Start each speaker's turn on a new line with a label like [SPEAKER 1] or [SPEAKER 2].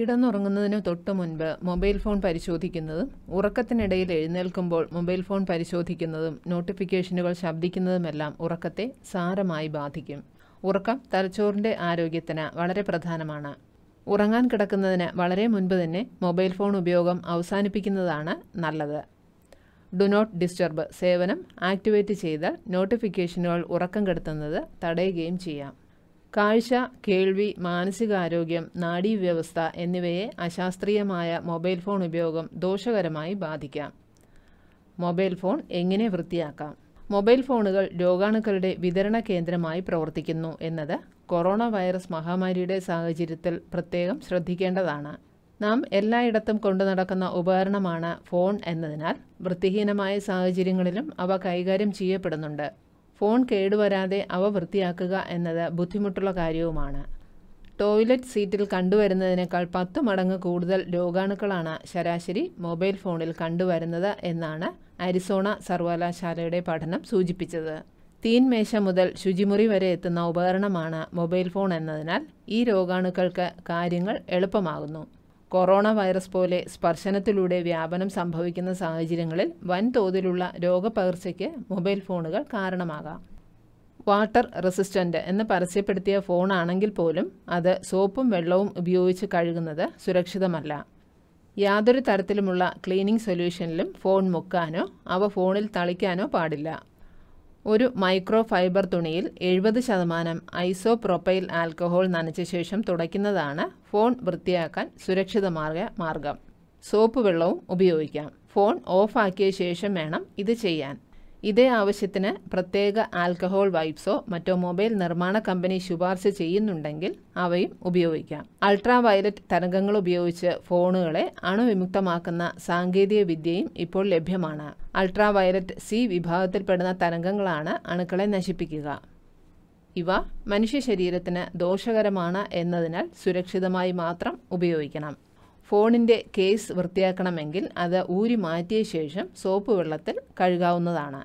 [SPEAKER 1] കിടന്നുറങ്ങുന്നതിന് തൊട്ട് മുൻപ് mobile phone പരിശോധിക്കുന്നതും ഉറക്കത്തിനിടയിൽ എഴുന്നേൽക്കുമ്പോൾ മൊബൈൽ ഫോൺ പരിശോധിക്കുന്നതും നോട്ടിഫിക്കേഷനുകൾ ശബ്ദിക്കുന്നതുമെല്ലാം ഉറക്കത്തെ സാരമായി ബാധിക്കും. ഉറക്കം തലച്ചോറിന്റെ ആരോഗ്യത്തിന് വളരെ പ്രധാനമാണ്. ഉറങ്ങാൻ കിടക്കുന്നതിന് വളരെ മുൻപ് തന്നെ മൊബൈൽ ഫോൺ ഉപയോഗം അവസാനിപ്പിക്കുന്നതാണ് നല്ലത്. ഡു നോട്ട് ഡിസ്റ്റർബ് സേവനം ആക്ടിവേറ്റ് ചെയ്താൽ നോട്ടിഫിക്കേഷനുകൾ ഉറക്കം കെടുത്തുന്നത് തടയുകയും ചെയ്യാം. കാഴ്ച കേൾവി മാനസികാരോഗ്യം നാഡീവ്യവസ്ഥ എന്നിവയെ അശാസ്ത്രീയമായ മൊബൈൽ ഫോൺ ഉപയോഗം ദോഷകരമായി ബാധിക്കാം. മൊബൈൽ ഫോൺ എങ്ങനെ വൃത്തിയാക്കാം? മൊബൈൽ ഫോണുകൾ രോഗാണുക്കളുടെ വിതരണ കേന്ദ്രമായി പ്രവർത്തിക്കുന്നു എന്നത് കൊറോണ വൈറസ് മഹാമാരിയുടെ സാഹചര്യത്തിൽ പ്രത്യേകം ശ്രദ്ധിക്കേണ്ടതാണ്. നാം എല്ലായിടത്തും കൊണ്ടു നടക്കുന്ന ഉപകരണമാണ് ഫോൺ എന്നതിനാൽ വൃത്തിഹീനമായ സാഹചര്യങ്ങളിലും അവ കൈകാര്യം ചെയ്യപ്പെടുന്നുണ്ട്. ഫോൺ കേടുവരാതെ അവ വൃത്തിയാക്കുക എന്നത് ബുദ്ധിമുട്ടുള്ള കാര്യവുമാണ്. ടോയ്ലറ്റ് സീറ്റിൽ കണ്ടുവരുന്നതിനേക്കാൾ പത്ത് മടങ്ങ് കൂടുതൽ രോഗാണുക്കളാണ് ശരാശരി മൊബൈൽ ഫോണിൽ കണ്ടുവരുന്നത് എന്നാണ് അരിസോണ സർവകലാശാലയുടെ പഠനം സൂചിപ്പിച്ചത്. തീൻമേശ മുതൽ ശുചിമുറി വരെ എത്തുന്ന ഉപകരണമാണ് മൊബൈൽ ഫോൺ എന്നതിനാൽ ഈ രോഗാണുക്കൾക്ക് കാര്യങ്ങൾ എളുപ്പമാകുന്നു. കൊറോണ വൈറസ് പോലെ സ്പർശനത്തിലൂടെ വ്യാപനം സംഭവിക്കുന്ന സാഹചര്യങ്ങളിൽ വൻതോതിലുള്ള രോഗപകർച്ചയ്ക്ക് മൊബൈൽ ഫോണുകൾ കാരണമാകാം. വാട്ടർ റെസിസ്റ്റന്റ് എന്ന് പരസ്യപ്പെടുത്തിയ ഫോണാണെങ്കിൽ പോലും അത് സോപ്പും വെള്ളവും ഉപയോഗിച്ച് കഴുകുന്നത് സുരക്ഷിതമല്ല. യാതൊരു തരത്തിലുമുള്ള ക്ലീനിംഗ് സൊല്യൂഷനിലും ഫോൺ മുക്കാനോ അവ ഫോണിൽ തളിക്കാനോ പാടില്ല. ഒരു മൈക്രോ ഫൈബർ തുണിയിൽ എഴുപത് ശതമാനം ഐസോപ്രൊപ്പൈൽ ആൽക്കഹോൾ നനച്ച ശേഷം തുടയ്ക്കുന്നതാണ് ഫോൺ വൃത്തിയാക്കാൻ സുരക്ഷിതമായ മാർഗം സോപ്പ് വെള്ളവും ഉപയോഗിക്കാം. ഫോൺ ഓഫാക്കിയ ശേഷം വേണം ഇത് ചെയ്യാൻ. ഇതേ ആവശ്യത്തിന് പ്രത്യേക ആൽക്കഹോൾ വൈപ്സോ മറ്റോ മൊബൈൽ നിർമ്മാണ കമ്പനി ശുപാർശ ചെയ്യുന്നുണ്ടെങ്കിൽ അവയും ഉപയോഗിക്കാം. അൾട്രാ വയലറ്റ് തരംഗങ്ങൾ ഉപയോഗിച്ച് ഫോണുകളെ അണുവിമുക്തമാക്കുന്ന സാങ്കേതിക വിദ്യയും ഇപ്പോൾ ലഭ്യമാണ്. അൾട്രാ വയലറ്റ് സി വിഭാഗത്തിൽപ്പെടുന്ന തരംഗങ്ങളാണ് അണുക്കളെ നശിപ്പിക്കുക. ഇവ മനുഷ്യ ശരീരത്തിന് ദോഷകരമാണ് എന്നതിനാൽ സുരക്ഷിതമായി മാത്രം ഉപയോഗിക്കണം. ഫോണിന്റെ കേസ് വൃത്തിയാക്കണമെങ്കിൽ അത് ഊരി മാറ്റിയ ശേഷം സോപ്പ് വെള്ളത്തിൽ കഴുകാവുന്നതാണ്.